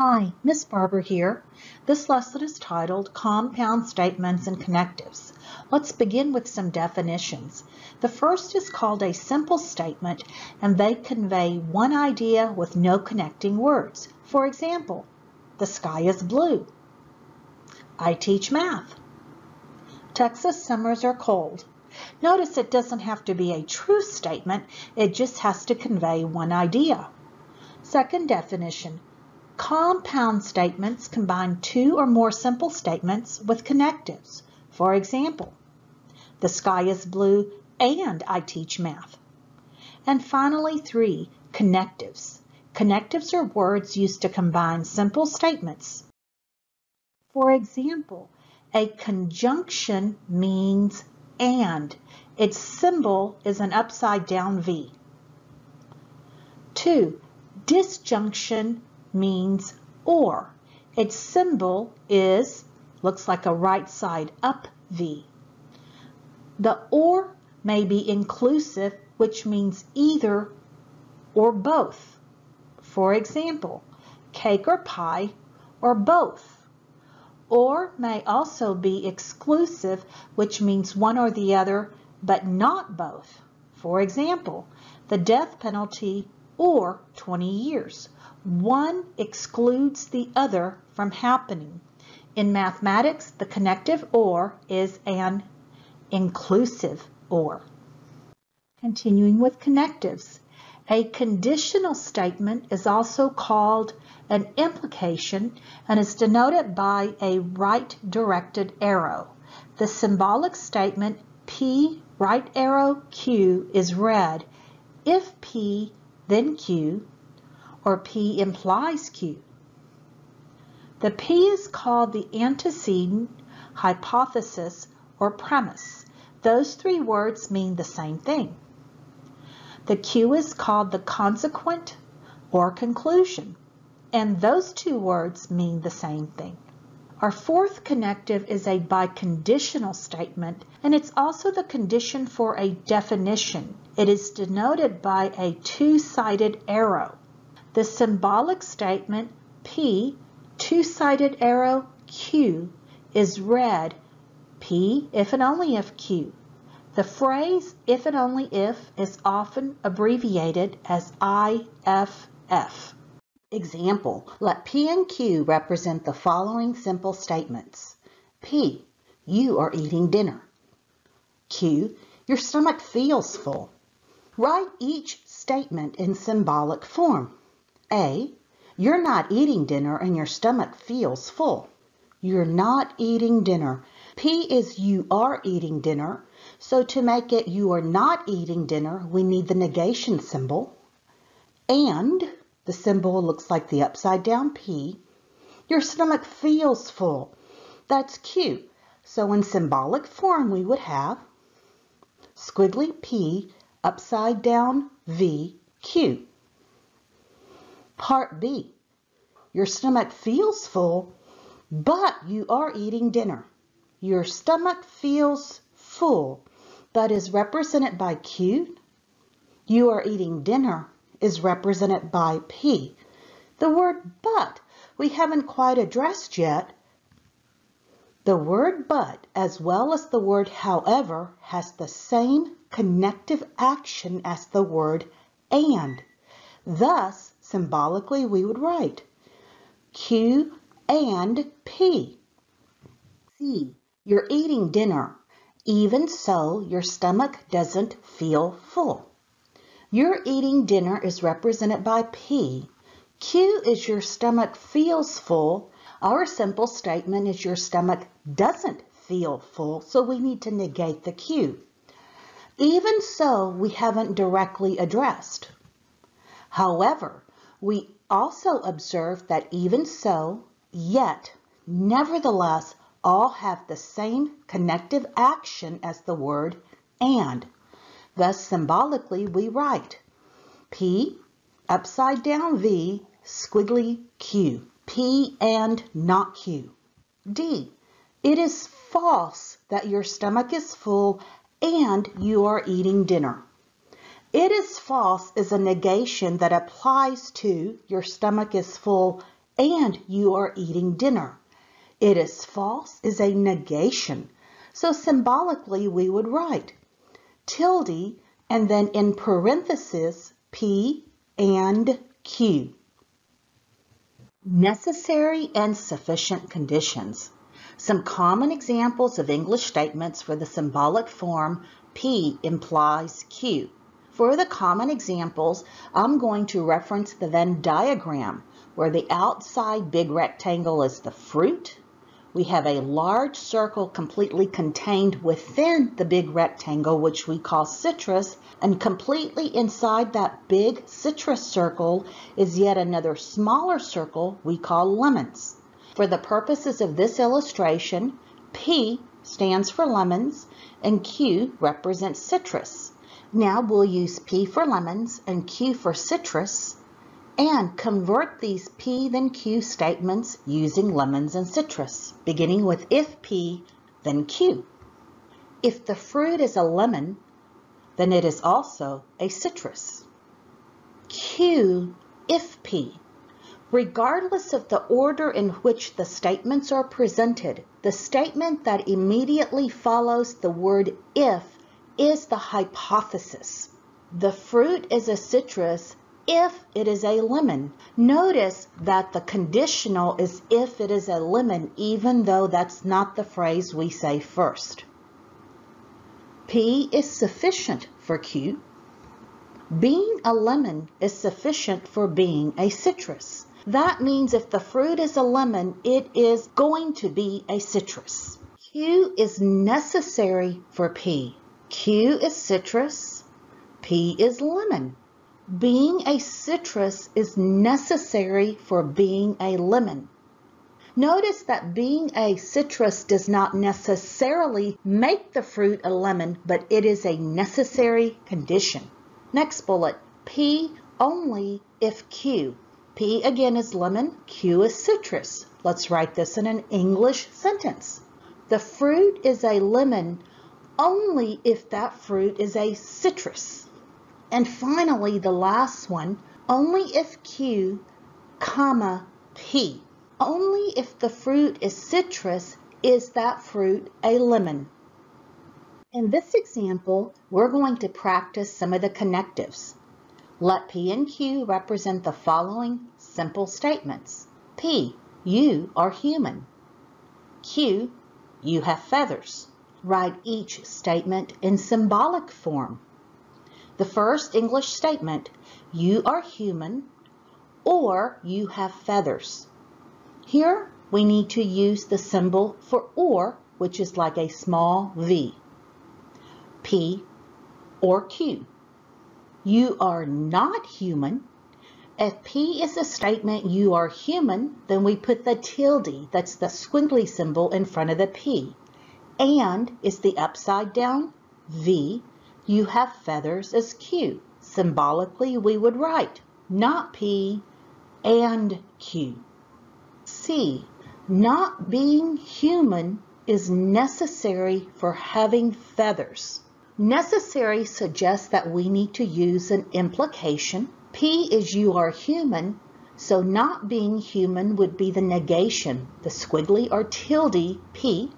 Hi, Miss Barber here. This lesson is titled Compound Statements and Connectives. Let's begin with some definitions. The first is called a simple statement and they convey one idea with no connecting words. For example, the sky is blue. I teach math. Texas summers are cold. Notice it doesn't have to be a true statement, it just has to convey one idea. Second definition, Compound statements combine two or more simple statements with connectives. For example, the sky is blue and I teach math. And finally, three, connectives. Connectives are words used to combine simple statements. For example, a conjunction means and. Its symbol is an upside down V. Two, disjunction means or. Its symbol is, looks like a right side up V. The or may be inclusive, which means either or both. For example, cake or pie or both. Or may also be exclusive, which means one or the other, but not both. For example, the death penalty or 20 years. One excludes the other from happening. In mathematics, the connective or is an inclusive or. Continuing with connectives. A conditional statement is also called an implication and is denoted by a right-directed arrow. The symbolic statement P right arrow Q is read if P then Q or P implies Q. The P is called the antecedent, hypothesis, or premise. Those three words mean the same thing. The Q is called the consequent or conclusion, and those two words mean the same thing. Our fourth connective is a biconditional statement, and it's also the condition for a definition. It is denoted by a two-sided arrow. The symbolic statement P, two-sided arrow Q, is read P if and only if Q. The phrase if and only if is often abbreviated as IFF. Example, let P and Q represent the following simple statements. P, you are eating dinner. Q, your stomach feels full. Write each statement in symbolic form. A. You're not eating dinner and your stomach feels full. You're not eating dinner. P is you are eating dinner. So to make it you are not eating dinner, we need the negation symbol. And the symbol looks like the upside down P. Your stomach feels full. That's Q. So in symbolic form, we would have squiggly P, upside down V, Q. Part B. Your stomach feels full, but you are eating dinner. Your stomach feels full, but is represented by Q. You are eating dinner is represented by P. The word but we haven't quite addressed yet. The word but as well as the word however has the same connective action as the word and. Thus, Symbolically, we would write Q and P. C. You're eating dinner. Even so, your stomach doesn't feel full. Your eating dinner is represented by P. Q is your stomach feels full. Our simple statement is your stomach doesn't feel full, so we need to negate the Q. Even so, we haven't directly addressed. However, we also observe that even so, yet, nevertheless, all have the same connective action as the word and. Thus, symbolically, we write P, upside down V, squiggly Q. P and not Q. D, it is false that your stomach is full and you are eating dinner. It is false is a negation that applies to your stomach is full and you are eating dinner. It is false is a negation. So symbolically we would write tilde and then in parentheses P and Q. Necessary and sufficient conditions. Some common examples of English statements for the symbolic form P implies Q. For the common examples, I'm going to reference the Venn diagram where the outside big rectangle is the fruit. We have a large circle completely contained within the big rectangle, which we call citrus, and completely inside that big citrus circle is yet another smaller circle we call lemons. For the purposes of this illustration, P stands for lemons and Q represents citrus. Now we'll use P for lemons and Q for citrus and convert these P then Q statements using lemons and citrus, beginning with if P, then Q. If the fruit is a lemon, then it is also a citrus. Q if P. Regardless of the order in which the statements are presented, the statement that immediately follows the word if is the hypothesis. The fruit is a citrus if it is a lemon. Notice that the conditional is if it is a lemon, even though that's not the phrase we say first. P is sufficient for Q. Being a lemon is sufficient for being a citrus. That means if the fruit is a lemon, it is going to be a citrus. Q is necessary for P. Q is citrus, P is lemon. Being a citrus is necessary for being a lemon. Notice that being a citrus does not necessarily make the fruit a lemon, but it is a necessary condition. Next bullet, P only if Q. P again is lemon, Q is citrus. Let's write this in an English sentence. The fruit is a lemon only if that fruit is a citrus. And finally, the last one, only if Q, comma, P. Only if the fruit is citrus is that fruit a lemon. In this example, we're going to practice some of the connectives. Let P and Q represent the following simple statements. P, you are human. Q, you have feathers write each statement in symbolic form. The first English statement, you are human or you have feathers. Here we need to use the symbol for or, which is like a small v. P or Q. You are not human. If P is a statement you are human, then we put the tilde, that's the squiggly symbol in front of the P and is the upside down V. You have feathers as Q. Symbolically, we would write not P and Q. C. Not being human is necessary for having feathers. Necessary suggests that we need to use an implication. P is you are human, so not being human would be the negation, the squiggly or tilde P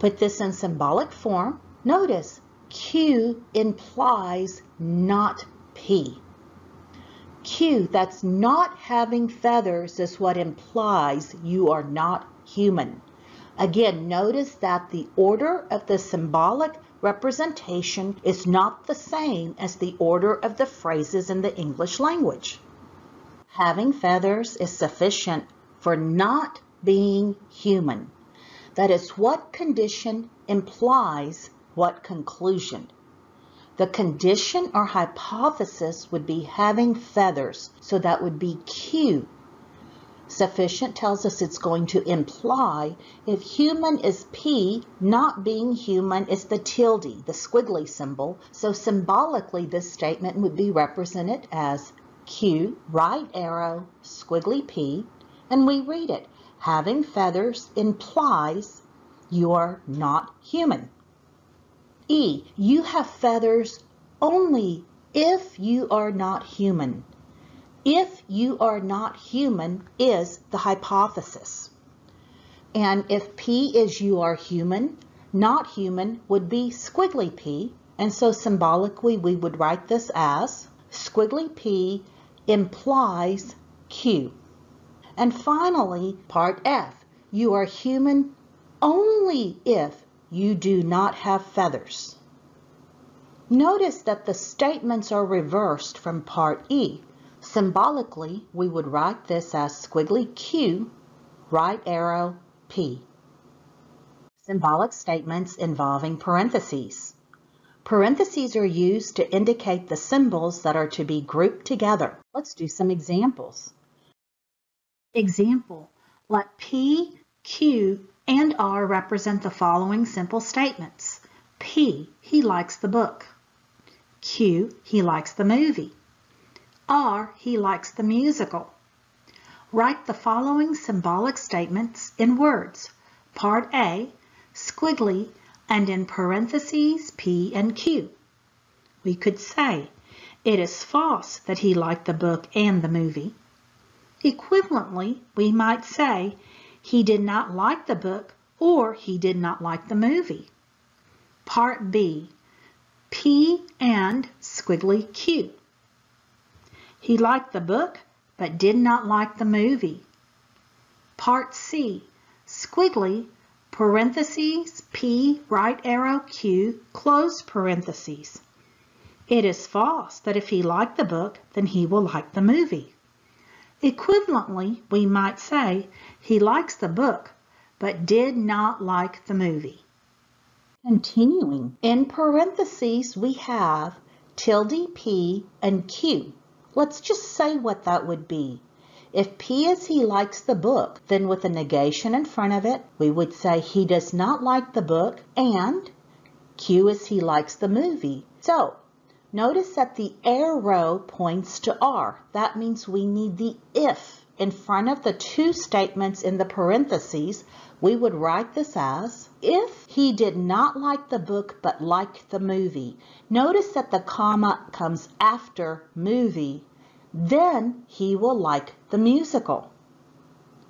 Put this in symbolic form. Notice Q implies not P. Q, that's not having feathers, is what implies you are not human. Again, notice that the order of the symbolic representation is not the same as the order of the phrases in the English language. Having feathers is sufficient for not being human. That is, what condition implies what conclusion. The condition or hypothesis would be having feathers, so that would be Q. Sufficient tells us it's going to imply if human is P, not being human is the tilde, the squiggly symbol. So symbolically, this statement would be represented as Q, right arrow, squiggly P, and we read it having feathers implies you're not human. E, you have feathers only if you are not human. If you are not human is the hypothesis. And if P is you are human, not human would be squiggly P. And so symbolically we would write this as squiggly P implies Q. And finally, part F, you are human only if you do not have feathers. Notice that the statements are reversed from part E. Symbolically, we would write this as squiggly Q, right arrow P. Symbolic statements involving parentheses. Parentheses are used to indicate the symbols that are to be grouped together. Let's do some examples. Example, let P, Q, and R represent the following simple statements. P, he likes the book. Q, he likes the movie. R, he likes the musical. Write the following symbolic statements in words. Part A, squiggly, and in parentheses P and Q. We could say, it is false that he liked the book and the movie. Equivalently, we might say, he did not like the book or he did not like the movie. Part B, P and squiggly Q. He liked the book but did not like the movie. Part C, squiggly, parentheses, P, right arrow, Q, close parentheses. It is false that if he liked the book, then he will like the movie. Equivalently, we might say he likes the book, but did not like the movie. Continuing, in parentheses we have tilde P and Q. Let's just say what that would be. If P is he likes the book, then with a negation in front of it, we would say he does not like the book and Q is he likes the movie. So notice that the arrow points to R. That means we need the if in front of the two statements in the parentheses. We would write this as if he did not like the book but liked the movie, notice that the comma comes after movie, then he will like the musical.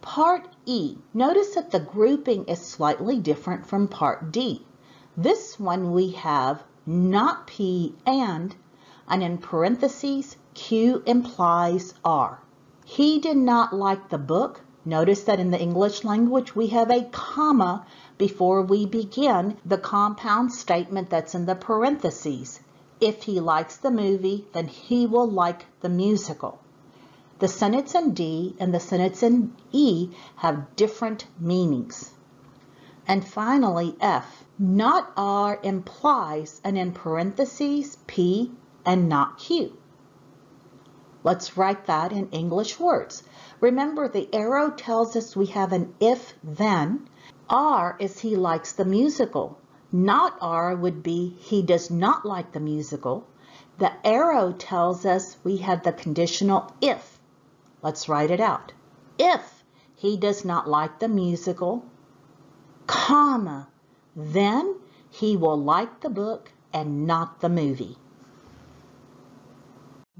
Part E. Notice that the grouping is slightly different from Part D. This one we have not P and, and in parentheses, Q implies R. He did not like the book Notice that in the English language we have a comma before we begin the compound statement that's in the parentheses. If he likes the movie, then he will like the musical. The sentence in D and the sentence in E have different meanings. And finally, F. Not R implies and in parentheses P and not Q. Let's write that in English words. Remember, the arrow tells us we have an if-then. R is he likes the musical. Not R would be he does not like the musical. The arrow tells us we have the conditional if. Let's write it out. If he does not like the musical, comma, then he will like the book and not the movie.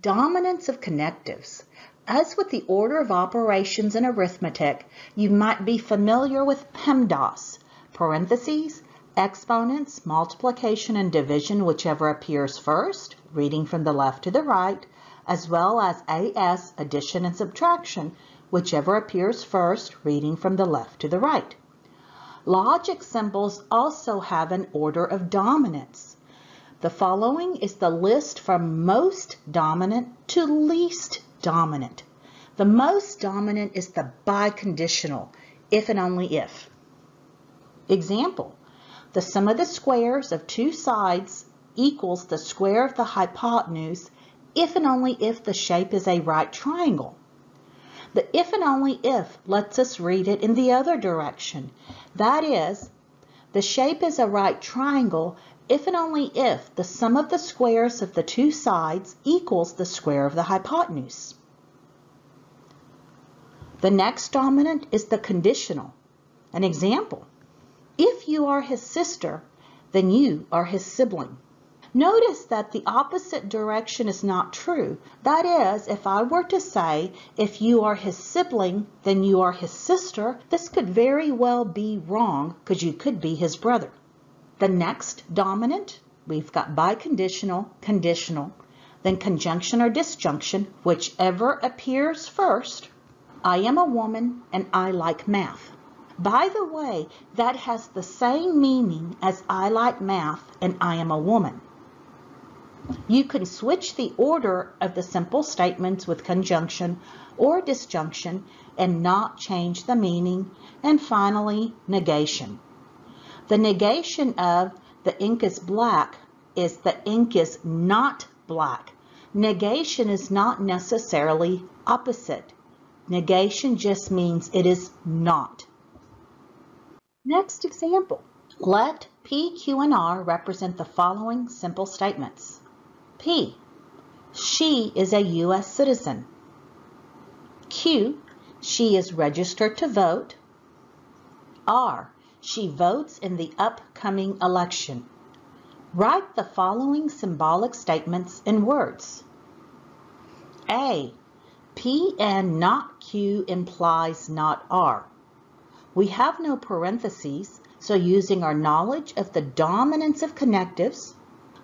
Dominance of connectives. As with the order of operations in arithmetic, you might be familiar with PEMDAS, parentheses, exponents, multiplication and division, whichever appears first, reading from the left to the right, as well as AS, addition and subtraction, whichever appears first, reading from the left to the right. Logic symbols also have an order of dominance. The following is the list from most dominant to least dominant. The most dominant is the biconditional, if and only if. Example, the sum of the squares of two sides equals the square of the hypotenuse if and only if the shape is a right triangle. The if and only if lets us read it in the other direction. That is, the shape is a right triangle if and only if the sum of the squares of the two sides equals the square of the hypotenuse. The next dominant is the conditional. An example, if you are his sister, then you are his sibling. Notice that the opposite direction is not true. That is, if I were to say, if you are his sibling, then you are his sister, this could very well be wrong because you could be his brother. The next dominant, we've got biconditional, conditional, then conjunction or disjunction, whichever appears first. I am a woman and I like math. By the way, that has the same meaning as I like math and I am a woman. You can switch the order of the simple statements with conjunction or disjunction and not change the meaning. And finally, negation. The negation of the ink is black is the ink is not black. Negation is not necessarily opposite. Negation just means it is not. Next example. Let P, Q, and R represent the following simple statements. P. She is a U.S. citizen. Q. She is registered to vote. R. She votes in the upcoming election. Write the following symbolic statements in words. A. P and not Q implies not R. We have no parentheses, so using our knowledge of the dominance of connectives,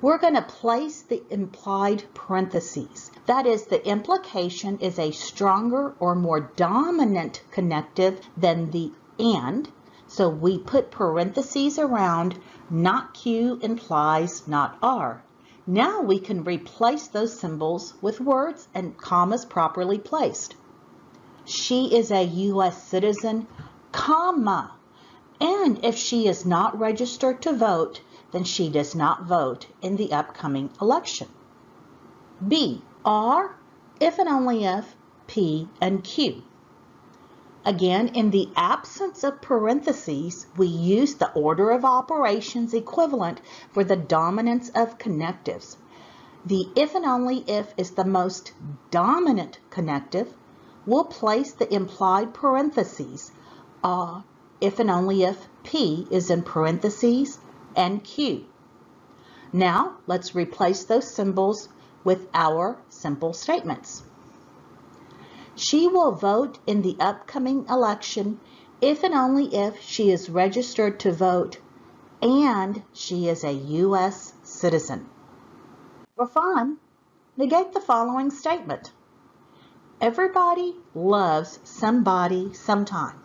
we're going to place the implied parentheses. That is, the implication is a stronger or more dominant connective than the and. So we put parentheses around not Q implies not R. Now we can replace those symbols with words and commas properly placed. She is a U.S. citizen, comma. And if she is not registered to vote, then she does not vote in the upcoming election. B. R, if and only if P and Q. Again, in the absence of parentheses, we use the order of operations equivalent for the dominance of connectives. The if and only if is the most dominant connective. We'll place the implied parentheses uh, if and only if P is in parentheses and Q. Now let's replace those symbols with our simple statements. She will vote in the upcoming election if and only if she is registered to vote and she is a U.S. citizen. For fun, negate the following statement. Everybody loves somebody sometime.